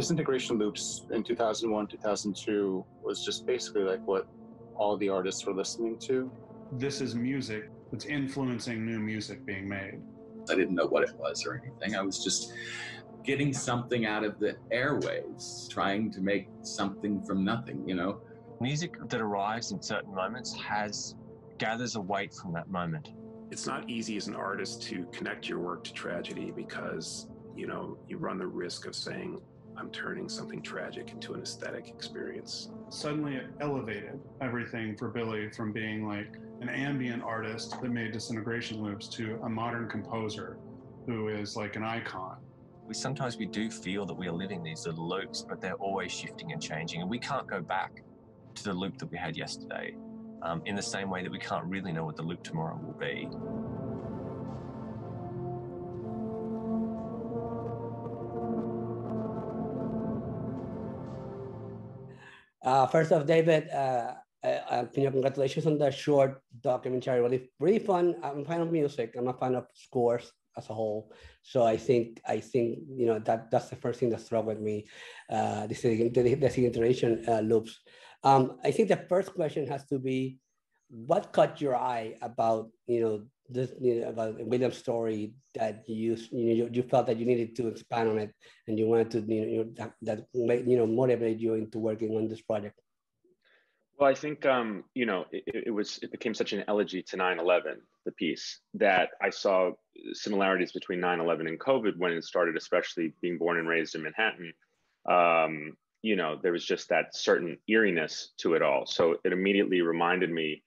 Disintegration Loops in 2001, 2002 was just basically like what all the artists were listening to. This is music that's influencing new music being made. I didn't know what it was or anything. I was just getting something out of the airwaves, trying to make something from nothing, you know? Music that arrives in certain moments has gathers a weight from that moment. It's not easy as an artist to connect your work to tragedy because, you know, you run the risk of saying, I'm turning something tragic into an aesthetic experience. Suddenly it elevated everything for Billy from being like an ambient artist that made disintegration loops to a modern composer who is like an icon. We sometimes we do feel that we are living these little loops, but they're always shifting and changing, and we can't go back to the loop that we had yesterday. Um, in the same way that we can't really know what the loop tomorrow will be. Uh, first off, David, uh, uh, uh congratulations on the short documentary. Really, really fun. I'm a fan of music. I'm a fan of scores as a whole. So I think I think you know that that's the first thing that struck with me. Uh, this the, the iteration uh, loops. Um, I think the first question has to be, what caught your eye about you know this you know, about William's story that you you you felt that you needed to expand on it and you wanted to you know that, that you know motivate you into working on this project. Well, I think um, you know it, it, was it became such an elegy to 9/11, the piece that I saw similarities between 9/11 and COVID when it started, especially being born and raised in Manhattan. Um, you know, there was just that certain eeriness to it all. So it immediately reminded me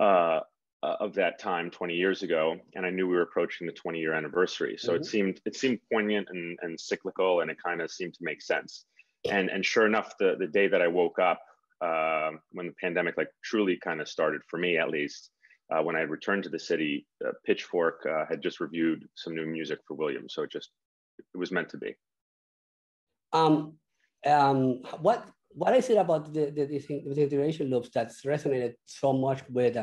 uh, of that time 20 years ago, and I knew we were approaching the 20 year anniversary. So mm-hmm. it seemed it seemed poignant and, and cyclical, and it kind of seemed to make sense. And and sure enough, the the day that I woke up uh, when the pandemic like truly kind of started for me at least uh, when i had returned to the city uh, pitchfork uh, had just reviewed some new music for williams so it just it was meant to be um, um, what what is it about the, the, the integration loops that's resonated so much with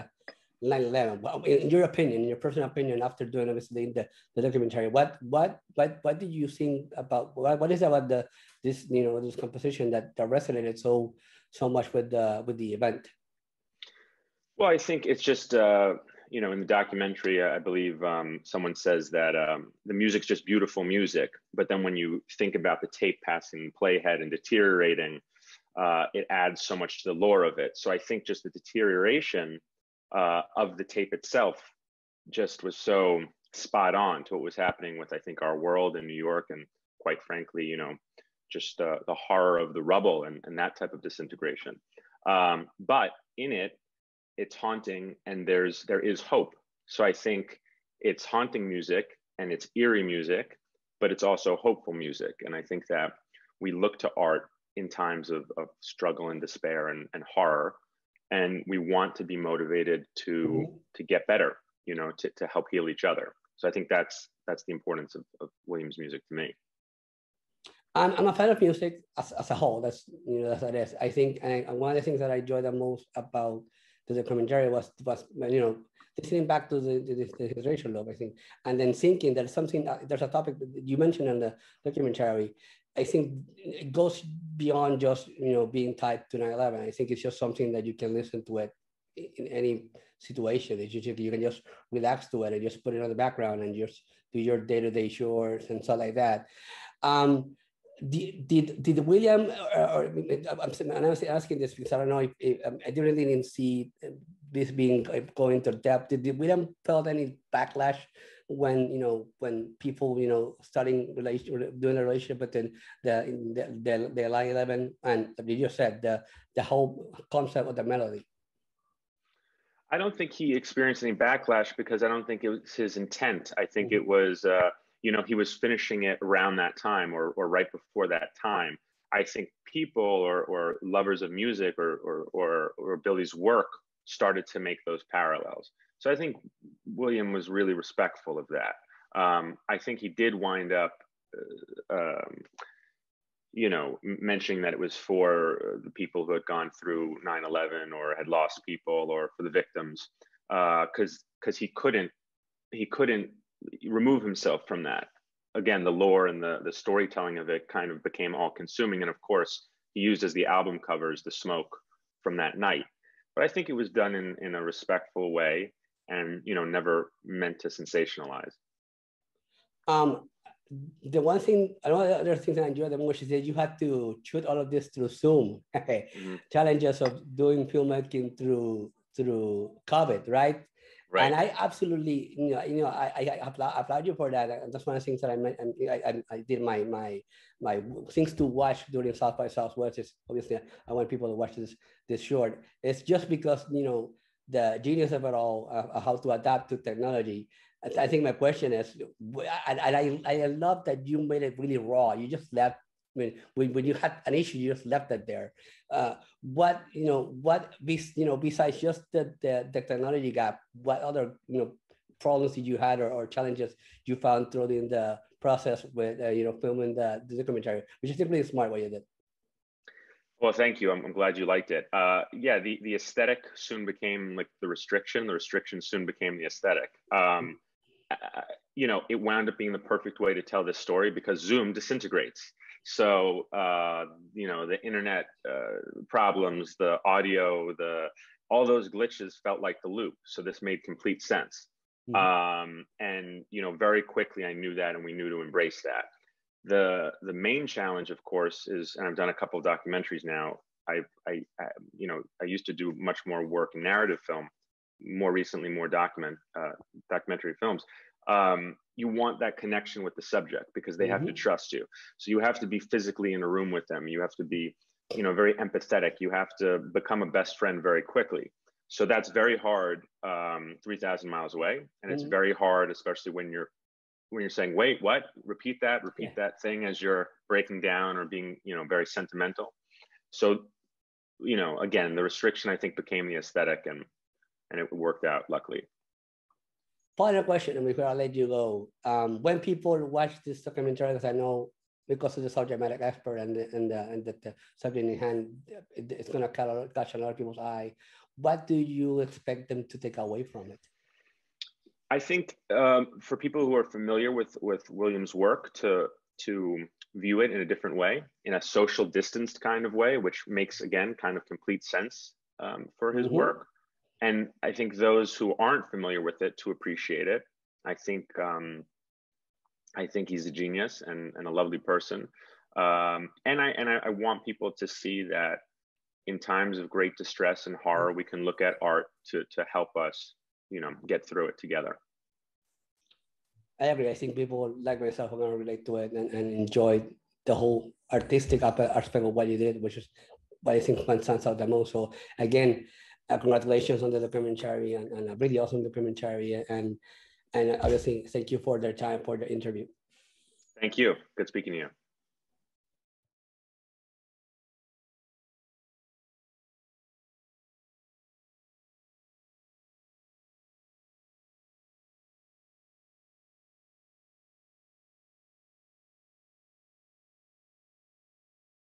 uh, 9/11. In your opinion, in your personal opinion, after doing obviously the, the documentary, what what what what did you think about what, what is about the this you know this composition that, that resonated so so much with the with the event? Well, I think it's just uh, you know in the documentary, I believe um, someone says that um, the music's just beautiful music, but then when you think about the tape passing playhead and deteriorating, uh, it adds so much to the lore of it. So I think just the deterioration uh, of the tape itself just was so spot on to what was happening with I think our world in New York and quite frankly, you know, just uh, the horror of the rubble and, and that type of disintegration. Um, but in it, it's haunting and there's there is hope. So I think it's haunting music and it's eerie music, but it's also hopeful music. And I think that we look to art in times of, of struggle and despair and, and horror and we want to be motivated to mm-hmm. to get better you know to, to help heal each other. So i think that's that's the importance of, of williams music to me. I'm, I'm a fan of music as, as a whole. That's you know that's it is. I think and one of the things that i enjoyed the most about the documentary was was you know listening back to the, the, the racial love i think and then thinking that something there's a topic that you mentioned in the documentary I think it goes beyond just you know being tied to 9/11. I think it's just something that you can listen to it in any situation. It's just you can just relax to it and just put it on the background and just do your day-to-day chores and stuff like that. Um, did, did, did William, or, or I'm, I'm asking this because I don't know if, if um, I didn't really see this being going to depth. Did, did William felt any backlash when you know when people you know starting relation doing a relationship within the the the, the 9/11 and you just said the the whole concept of the melody. I don't think he experienced any backlash because i don't think it was his intent. I think mm-hmm. it was uh, you know he was finishing it around that time or, or right before that time. I think people or, or lovers of music or, or, or, or billy's work started to make those parallels. So I think William was really respectful of that. Um, I think he did wind up, uh, um, you know, mentioning that it was for the people who had gone through 9/11 or had lost people, or for the victims, because uh, because he couldn't he couldn't remove himself from that. again, the lore and the the storytelling of it kind of became all consuming. And of course, he used as the album covers the smoke from that night. But I think it was done in in a respectful way, and you know, never meant to sensationalize. Um, the one thing, another other thing that I enjoyed the most is that you had to shoot all of this through Zoom. mm-hmm. Challenges of doing filmmaking through through COVID, right? Right. And I absolutely, you know, you know, I, I applaud, applaud you for that. And that's one of the things that I meant. I, I, I, did my my my things to watch during South by Southwest. Is obviously I want people to watch this this short. It's just because you know the genius of it all, uh, how to adapt to technology. I think my question is, and I, I love that you made it really raw. You just left I mean, when, when you had an issue, you just left it there. Uh, what you know, what you know, besides just the, the, the technology gap, what other you know problems did you had or, or challenges you found through in the process with uh, you know filming the, the documentary, which is simply smart way you did. Well, thank you. I'm, I'm glad you liked it. Uh, yeah, the the aesthetic soon became like the restriction. The restriction soon became the aesthetic. Um, you know, it wound up being the perfect way to tell this story because Zoom disintegrates. So, uh, you know, the internet uh, problems, the audio, the all those glitches felt like the loop. So this made complete sense. Mm-hmm. Um, and you know, very quickly I knew that, and we knew to embrace that. The the main challenge, of course, is, and I've done a couple of documentaries now. I, I, I you know, I used to do much more work in narrative film. More recently, more document uh, documentary films um, you want that connection with the subject because they have mm-hmm. to trust you. So you have to be physically in a room with them. You have to be, you know, very empathetic. You have to become a best friend very quickly. So that's very hard, um, three thousand miles away, and mm-hmm. it's very hard, especially when you're when you're saying, "Wait, what? Repeat that. Repeat yeah. that thing," as you're breaking down or being, you know, very sentimental. So, you know, again, the restriction I think became the aesthetic, and and it worked out luckily final question before I let you go. Um, when people watch this documentary, because I know because of the subject matter expert and the, and the, and the, the subject in hand, it, it's going to catch a lot of people's eye. What do you expect them to take away from it? I think um, for people who are familiar with with William's work, to to view it in a different way, in a social distanced kind of way, which makes again kind of complete sense um, for his mm-hmm. work and I think those who aren't familiar with it to appreciate it. I think um, I think he's a genius and, and a lovely person, um, and I and I, I, want people to see that in times of great distress and horror, we can look at art to to help us, you know, get through it together. I agree. I think people like myself are going to relate to it and, and enjoy the whole artistic aspect of what you did, which is what I think stands out the most. So again, uh, congratulations on the documentary and, and a really awesome documentary. And, and obviously, thank you for their time for the interview. Thank you. Good speaking to you.